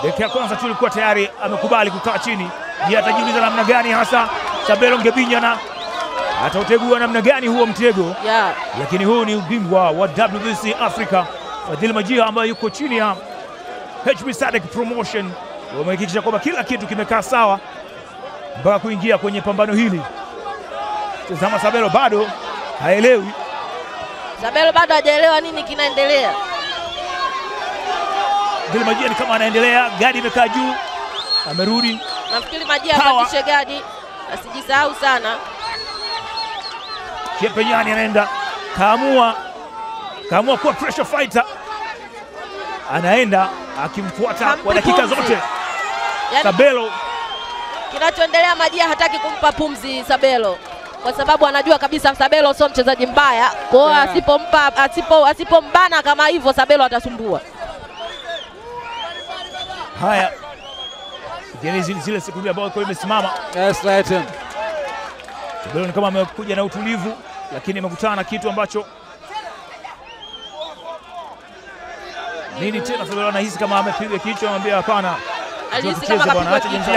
dakika ya kwanza tu ilikuwa tayari amekubali kukaa chini. Je, atajiuliza namna gani hasa Sabelo Ngebinya na atautegua namna gani huo mtego? Yeah. Lakini huu ni ubingwa wa WBC Africa, Fadhili majiha ambaye yuko chini ya HB Sadek Promotion wamehakikisha kwamba kila kitu kimekaa sawa mpaka kuingia kwenye pambano hili. Tazama Sabelo bado haelewi. Sabelo bado hajaelewa nini kinaendelea. Vile Majia ni kama anaendelea, gadi imekaa juu, amerudi Nafikiri Majia apandishe gadi, asijisahau sana. Shepenyani anaenda kaamua, kaamua kuwa pressure fighter, anaenda akimfuata kwa dakika zote. Yani, Sabelo kinachoendelea Majia hataki kumpa pumzi Sabelo kwa sababu anajua kabisa Sabelo sio mchezaji mbaya. Kwa hiyo Yeah. asipompa asipo asipombana kama hivyo Sabelo atasumbua. haya, zile, zile sekunde ambayo ilikuwa imesimama Yes, right hand. Sabelo ni kama amekuja na utulivu, lakini amekutana na kitu ambacho nini tena. Sabelo anahisi kama amepiga kichwa, anamwambia hapana, Alihisi kama.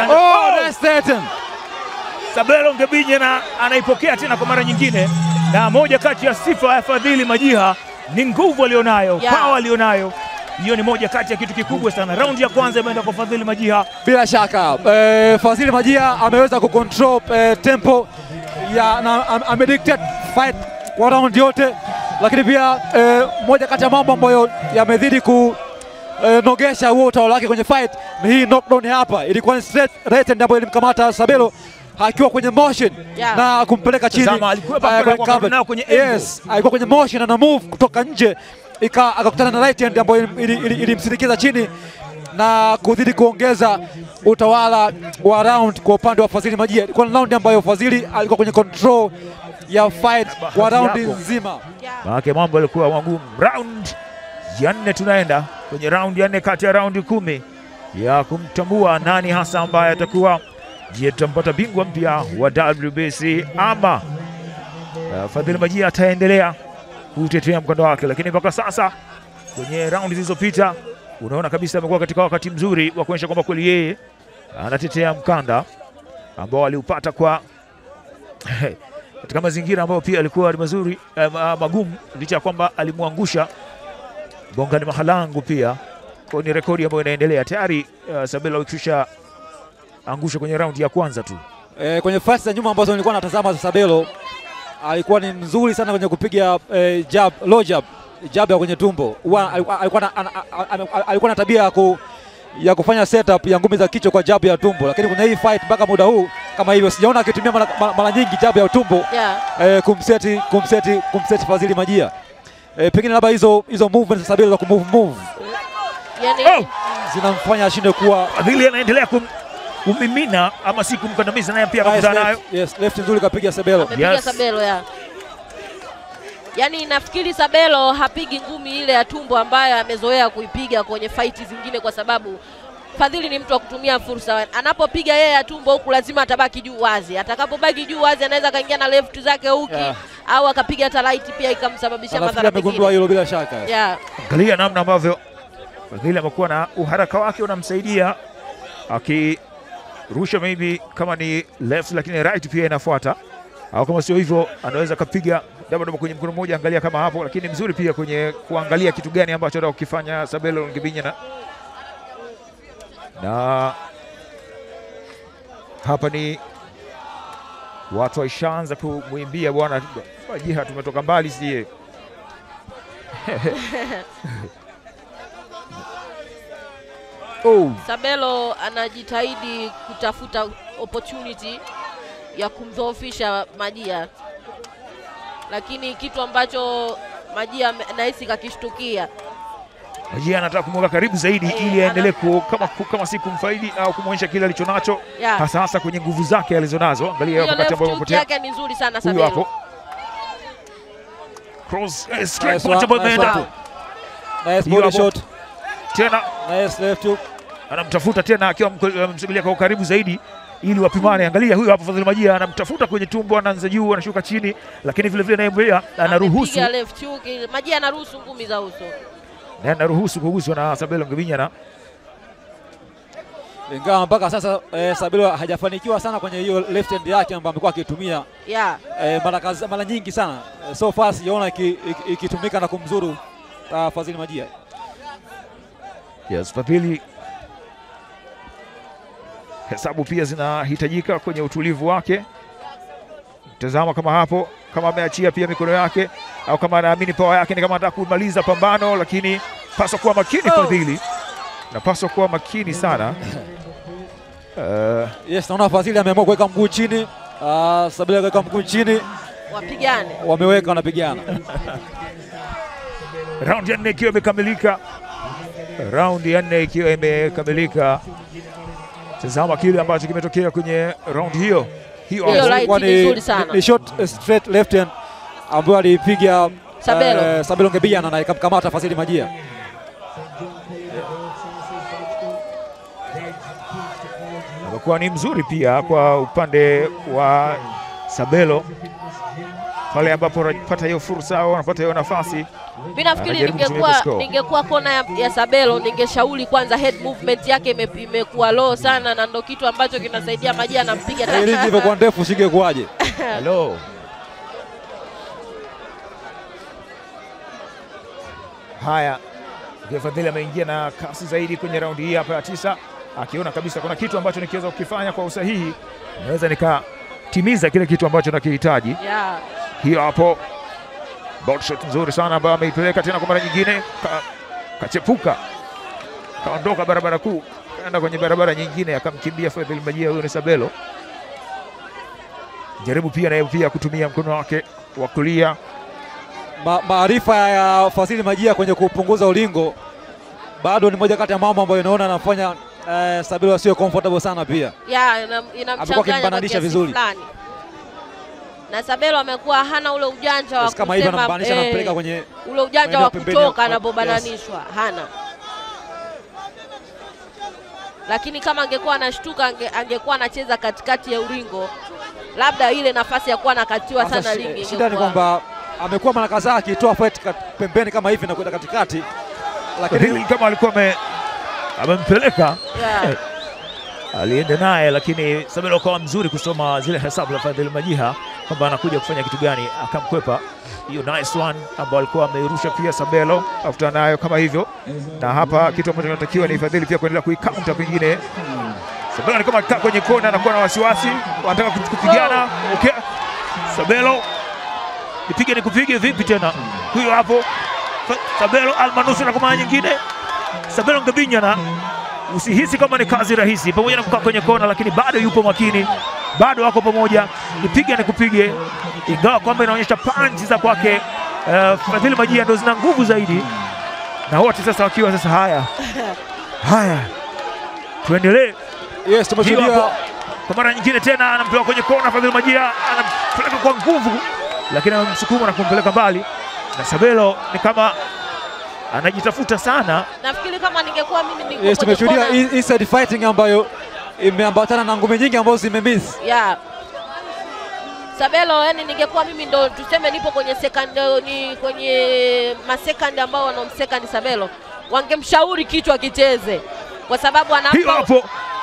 Oh, that's. Sabelo Ngebinye na anaipokea tena kwa mara nyingine, na moja kati ya sifa ya Fadhili Majiha ni nguvu alionayo, Yeah. power alionayo. Hiyo ni moja kati ya kitu kikubwa sana. Raundi ya kwanza imeenda kwa Fadhili Majiha. Bila shaka eh, Fadhili Majiha ameweza kucontrol eh, tempo ya na am- amedictate fight kwa raundi yote, lakini pia eh, moja kati ya mambo ambayo yamezidi ku eh, nogesha huo utawala wake kwenye fight ni hii knockdown hapa. Ilikuwa ni straight right hand ambayo ilimkamata Sabelo akiwa kwenye motion Yeah. na kumpeleka chini alikuwa eh, kwenye yes, alikuwa kwenye motion ana move kutoka nje ika akakutana na right hand ambayo ilimsindikiza ili, ili, ilimsindikiza chini na kuzidi kuongeza utawala wa round kwa upande wa Fadhili Majia. Ilikuwa ni round ambayo Fadhili alikuwa kwenye control ya fight kwa raundi Yapo. nzima. Maanake mambo yalikuwa magumu. Round ya nne tunaenda kwenye raundi ya nne kati ya raundi kumi ya kumtambua nani hasa ambaye atakuwa je, tutampata bingwa mpya wa WBC ama uh, Fadhili Majia ataendelea kutetea mkondo wake, lakini mpaka sasa kwenye raundi zilizopita unaona kabisa amekuwa katika wakati mzuri wa kuonyesha kwamba kweli yeye anatetea mkanda ambao aliupata kwa katika mazingira ambayo pia alikuwa ni mazuri eh, magumu, licha ya kwamba alimwangusha Bongani Mahalangu pia. Kwa ni rekodi ambayo inaendelea tayari. Uh, Sabela ukisha angusha kwenye raundi ya kwanza tu. E, kwenye fasi za nyuma ambazo nilikuwa natazama za Sabelo alikuwa ni mzuri sana kwenye kupiga e, jab, low jab, jab ya kwenye tumbo. Huwa alikuwa an, ana- alikuwa na tabia ya, ku, ya kufanya setup ya ngumi za kichwa kwa jab ya tumbo, lakini kwenye hii fight mpaka muda huu kama hivyo sijaona akitumia mara, nyingi jab ya tumbo Yeah. e, kumseti kumseti kumseti Fadhili Majia. E, pengine labda hizo hizo movements za Sabelo za kumove move Yani, zinamfanya ashinde kuwa Adili anaendelea kum, kumimina ama si kumkandamiza, naye pia kumzana akakutana nayo. yes, left nzuri kapiga Sabelo. amepiga Yes. Sabelo ya yaani nafikiri Sabelo hapigi ngumi ile ya tumbo ambayo amezoea kuipiga kwenye faiti zingine, kwa sababu Fadhili ni mtu wa kutumia fursa. Anapopiga yeye ya tumbo huku, lazima atabaki juu wazi. Atakapobaki juu wazi, anaweza akaingia na left zake huki Yeah. au akapiga hata right pia ikamsababisha madhara amegundua hilo bila shaka. Yeah. Angalia namna ambavyo Fadhili amekuwa na uharaka wake unamsaidia akirusha maybe kama ni left, lakini right pia inafuata, au kama sio hivyo anaweza akapiga double kwenye mkono mmoja. Angalia kama hapo, lakini mzuri pia kwenye kuangalia kitu gani ambacho anataka kukifanya Sabelo Ngibinya na hapa ni watu waishaanza kumwimbia bwana. Jiha, tumetoka mbali sie oh. Sabelo anajitahidi kutafuta opportunity ya kumdhoofisha Majia, lakini kitu ambacho Majia anahisi nahisi kakishtukia Majia anataka kumweka karibu zaidi Eh, ili aendelee kama, ku- kama si kumfaidi au kumwonyesha kile alichonacho Yeah. hasa hasa kwenye nguvu zake alizonazo. Angalia hapo wakati ambao amepotea yake ni nzuri sana sana. Hapo cross eh, strike Nice punch nice, ambayo nice imeenda. Nice Hiyo body shot. tena, Nice left hook. anamtafuta tena akiwa amemsogelea kwa ukaribu zaidi ili wapimane. Angalia huyo hapo Fadhili Majia anamtafuta kwenye tumbo, anaanza juu, anashuka chini, lakini vile vile naye pia anaruhusu Amepiga left hook. Majia anaruhusu ngumi za uso. Na anaruhusu kuguswa na Sabelo Ngibinyana. Ingawa mpaka sasa eh, Sabelo hajafanikiwa sana kwenye hiyo left hand yake ambayo amekuwa akitumia Yeah. eh, mara mara nyingi sana. Eh, so far sijaona iki- iki- ikitumika na kumzuru uh, Fadhili Majia. Yes, Fadhili, hesabu pia zinahitajika kwenye utulivu wake. Tazama kama hapo, kama ameachia pia mikono yake au kama anaamini pawa yake, ni kama anataka kumaliza pambano, lakini paswa kuwa makini Fadhili, napaswa kuwa makini sana. Uh, Yes, naona Fadhili ameamua kuweka mguu chini. Uh, Sabila kaweka mguu chini, Wapigane. wameweka wanapigana. raundi ya nne ikiwa imekamilika, raundi ya nne ikiwa imekamilika. Tazama kile ambacho kimetokea kwenye raundi hiyo hiyo Ilikuwa ni ni short eh, straight left hand ambayo alipiga Sabelo. eh, Sabelo Ngebiana na ikamkamata Fadhili Majia. amekuwa ni mzuri pia kwa upande wa Sabelo pale ambapo wanapata hiyo fursa au wanapata hiyo nafasi. Mimi nafikiri ningekuwa ningekuwa kona ya, ya Sabelo ningeshauri kwanza head movement yake imekuwa low sana, na ndo kitu ambacho kinasaidia Maji anampiga Hii ligi ilivyokuwa ndefu singekuwaje? Hello. Haya, Gefadhili ameingia na kasi zaidi kwenye raundi hii hapa ya tisa, akiona kabisa kuna kitu ambacho nikiweza kukifanya kwa usahihi naweza nikatimiza kile kitu ambacho nakihitaji. yeah. Hiyo hapo ball shot nzuri sana ambayo ameipeleka tena kwa mara nyingine, ka, kachepuka kaondoka barabara kuu kaenda kwenye barabara nyingine, akamkimbia Fadhili Majia. Huyo ni Sabelo. jaribu pia naye pia kutumia mkono wake wa kulia. Ma- maarifa ya Fadhili Majia kwenye kupunguza ulingo bado ni moja kati ya mambo ambayo inaona anafanya eh, Sabelo asiyo comfortable sana pia. inamchanganya kwa akimbananisha vizuri. fulani. Na Sabelo amekuwa hana ule ujanja wa Basi kama hivyo kusema, eh, anampeleka kwenye ule ujanja wa kutoka anapobananishwa yes. hana, lakini kama angekuwa anashtuka ange, angekuwa anacheza katikati ya uringo labda ile nafasi ya kuwa anakatiwa Sasa sana lingi shida ni kwamba amekuwa mara kadhaa akitoa fight kat- pembeni kama hivi na kwenda katikati, lakini kama alikuwa ame- amempeleka Yeah. alienda naye, lakini Sabelo akawa mzuri kusoma zile hesabu za Fadhili Majiha kwamba anakuja kufanya kitu gani, akamkwepa hiyo nice one ambayo alikuwa ameirusha pia Sabelo, afuta nayo kama hivyo, na hapa kitu ambacho kinatakiwa ni Fadhili pia kuendelea kuikaunta pengine. Sabelo ni kama akikaa kwenye kona, anakuwa na wasiwasi, wanataka kupigana. Okay, Sabelo nipige nikupige vipi tena? Huyo hapo Sabelo almanusura kwa mara nyingine. Sabelo Ngabinyana usihisi kama ni kazi rahisi, pamoja na kukaa kwenye kona, lakini bado yupo makini, bado wako pamoja, nipige nikupige, ingawa kwamba inaonyesha panchi za kwake uh, Fadhili Majia ndo zina nguvu zaidi, na wote sasa wakiwa sasa, haya. Haya, tuendelee. yes, tumeshuhudia kwa mara nyingine tena anamtoa kwenye kona Fadhili Majia, anampeleka kwa nguvu, lakini amemsukuma na kumpeleka mbali, na Sabelo ni kama anajitafuta sana. Nafikiri kama ningekuwa mimi ningekuwa yes, tumeshuhudia inside fighting ambayo imeambatana na ngumi nyingi ambazo zimemiss. Yeah. Sabelo, yani ningekuwa mimi ndo tuseme nipo kwenye second, ni kwenye masekandi ambao wanamsekandi Sabelo, wangemshauri kichwa kicheze, kwa sababu anampa,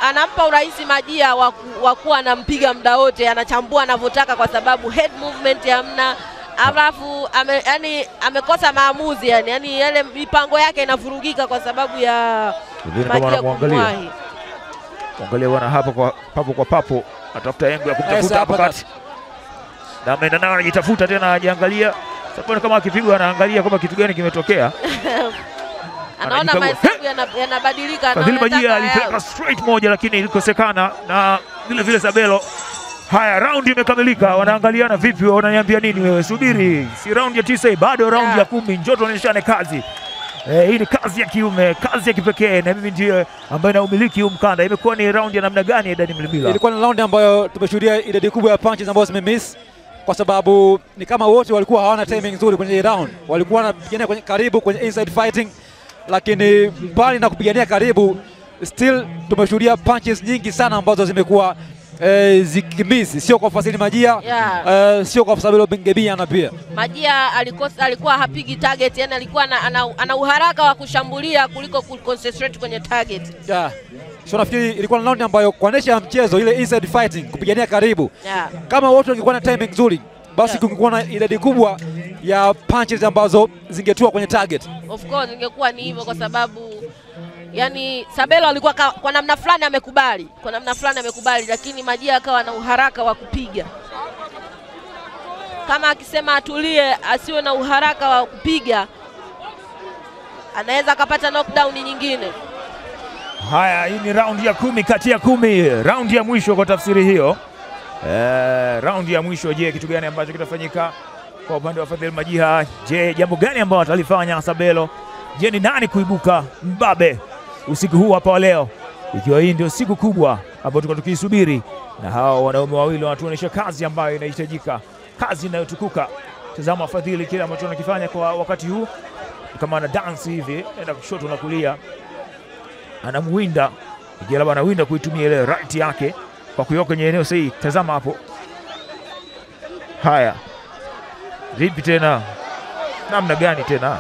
anampa urahisi Majia wa wa kuwa anampiga muda wote, anachambua anavyotaka, kwa sababu head movement hamna alafu ame, yani amekosa maamuzi yani, yani yale mipango yake inavurugika kwa sababu ya Majia kumwahi. Angalia bwana hapa kwa papo kwa papo, atafuta engo ya kumtafuta hapo kati, na ameenda nayo anajitafuta tena, anajiangalia Saponi kama akipigwa anaangalia kama kitu gani kimetokea. anaona mahesabu yana- yanabadilika, Fadhili anaona Majia taka- alipeleka straight moja, lakini ilikosekana na vile vile Sabelo. Haya, raundi imekamilika, wanaangaliana vipi? Wananiambia nini wewe? Subiri, si raundi ya tisa bado raundi Yeah. ya kumi. Njoo tuonyeshane kazi. Eh, hii ni kazi ya kiume, kazi ya kipekee, na mimi ndiye ambaye naumiliki huu mkanda. Imekuwa ni raundi ya namna gani, Edani Mlimila? Ilikuwa ni raundi ambayo tumeshuhudia idadi kubwa ya punches ambazo zimemiss kwa sababu ni kama wote walikuwa hawana timing nzuri kwenye round. Walikuwa wanapigania karibu kwenye inside fighting, lakini mbali na kupigania karibu, still tumeshuhudia punches nyingi sana ambazo zimekuwa eh, zikimbizi, sio kwa Fasili Majia Yeah. eh, sio kwa Sabelo Bengebiana pia. Majia alikosa, alikuwa hapigi target, yani alikuwa ana, ana, ana uharaka wa kushambulia kuliko kuconcentrate kwenye target. Yeah. So nafikiri ilikuwa na round ambayo kwa nesha ya mchezo ile inside fighting, kupigania karibu Yeah. kama wote wangekuwa na timing nzuri basi Yeah. kungekuwa na idadi kubwa ya punches ambazo zingetua kwenye target. Of course ingekuwa ni hivyo kwa sababu yani Sabelo alikuwa kwa namna fulani amekubali, kwa namna fulani amekubali, lakini Majia akawa na uharaka wa kupiga. Kama akisema atulie, asiwe na uharaka wa kupiga, anaweza akapata knockdown nyingine. Haya, hii ni raundi ya kumi kati ya kumi, raundi ya mwisho kwa tafsiri hiyo. Eh, raundi ya mwisho. Je, kitu gani ambacho kitafanyika kwa upande wa Fadhili Majiha? Je, jambo gani ambao atalifanya Sabelo? Je, ni nani kuibuka mbabe usiku huu hapa wa leo, ikiwa hii ndio siku kubwa ambayo tulikuwa tukiisubiri, na hawa wanaume wawili wanatuonyesha kazi ambayo inahitajika, kazi inayotukuka. Tazama Fadhili kile ambacho anakifanya kwa wakati huu, kama ana dance hivi, enda kushoto na kulia anamwinda ikiwa labda anawinda kuitumia ile right yake kwa kuiweka kwenye eneo sahihi. Tazama hapo. Haya, vipi tena, namna gani tena?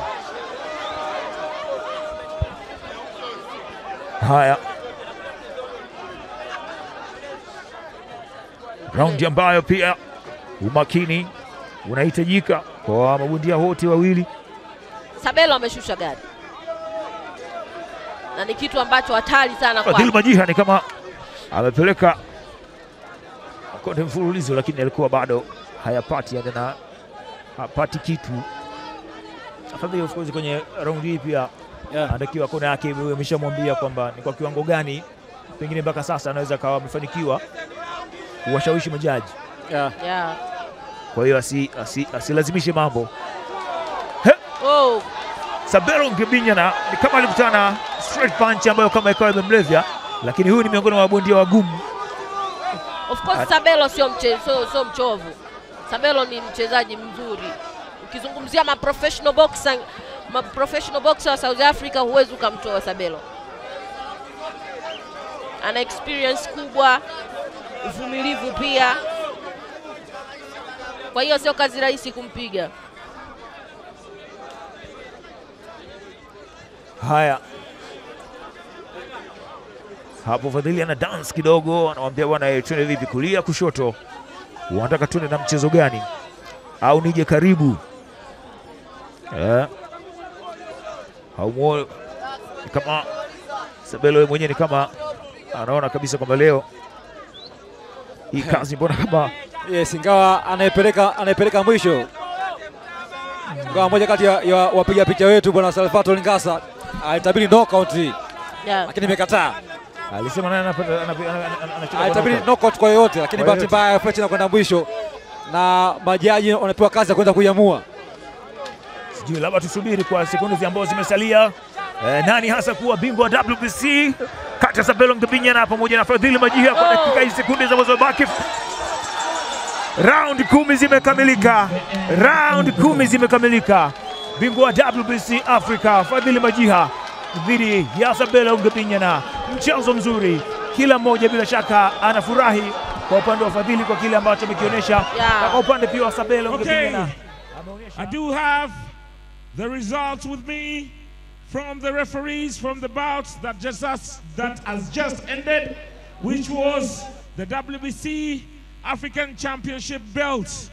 Haya, raundi ambayo pia umakini unahitajika kwa mabondia wote wawili. Sabelo ameshusha gari na ni kitu ambacho hatari sana kwa Majiha ni kama amepeleka konde mfululizo, lakini alikuwa bado hayapati na hapati kitu. Fadhili of course kwenye raundi hii pia Yeah. anatakiwa kona yake ameshamwambia kwamba ni kwa kiwango gani pengine mpaka sasa anaweza akawa amefanikiwa kuwashawishi majaji. Yeah. Yeah. kwa hiyo asi, asi, asilazimishe mambo. Oh, Sabero Ngebinyana ni kama alikutana straight punch ambayo kama ikawa imemlevya, lakini huyu ni miongoni mwa mabondia wagumu. of course At- Sabelo sio mche, sio, so mchovu. Sabelo ni mchezaji mzuri. Ukizungumzia ma professional boxer, ma professional boxer wa South Africa huwezi ukamtoa Sabelo. Ana experience kubwa, uvumilivu pia. Kwa hiyo sio kazi rahisi kumpiga. Haya, hapo Fadhili ana dance kidogo, anamwambia bwana, eh, twende vipi, kulia kushoto, wanataka twende na mchezo gani, au nije karibu eh? Haumuo ni kama Sabelo mwenyewe ni kama anaona kabisa kwamba leo hii kazi mbona kama Yes, ingawa anayepeleka anayepeleka mwisho, ingawa moja kati ya, ya wapiga picha wetu bwana Salvatore Ngasa alitabiri knockout hii, Yeah. lakini imekataa. alisema naye Alitabiri knockout. kwa yoyote, lakini bahati mbaya fight inakwenda mwisho na majaji wanapewa kazi ya kwenda kuiamua. Sijui labda tusubiri kwa sekunde ambazo zimesalia E, nani hasa kuwa bingwa wa WBC kati ya Sabelo Ngebinyana pamoja na Fadhili Majiha kwa dakika hizi sekunde zinazobaki. Round kumi zimekamilika, round kumi zimekamilika. Bingwa wa WBC Africa Fadhili Majiha dhidi ya Sabelo Ngebinyana, mchezo mzuri, kila mmoja bila shaka anafurahi kwa upande wa Fadhili kwa kile ambacho amekionyesha, Yeah. kwa upande pia wa Sabelo Okay. ameonyesha. I do have the results with me from the referees from the bouts that just has, that has just ended, which was the WBC African Championship belt.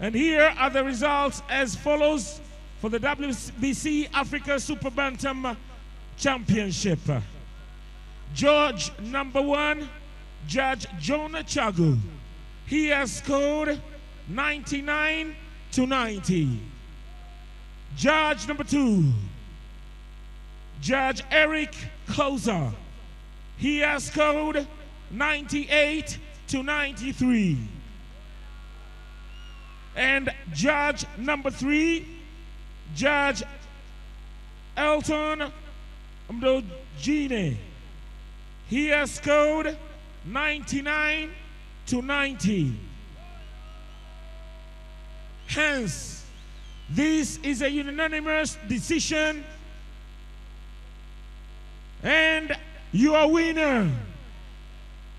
And here are the results as follows for the WBC Africa Super Bantam Championship. Judge number one, Judge Jonah Chagu. He has scored 99 to 90. Judge number two, Judge Eric Koza. He has scored 98 to 93. And judge number three, Judge Elton Mdojine. He has scored 99 to 90. Hence, this is a unanimous decision. And your winner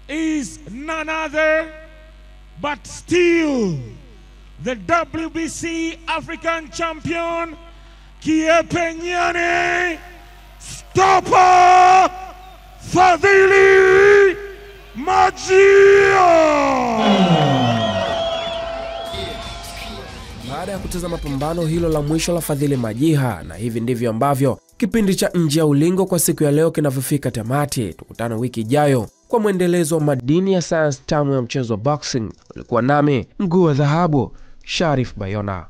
is none other but still the WBC African champion, Kiepenyane Stopper Fadhili Majia. Mapambano kutazama pambano hilo la mwisho la Fadhili Majiha, na hivi ndivyo ambavyo kipindi cha Nje ya Ulingo kwa siku ya leo kinavyofika tamati. Tukutane wiki ijayo kwa mwendelezo wa madini ya sayansi tamu ya mchezo wa boxing. Ulikuwa nami mguu wa dhahabu Sharif Bayona.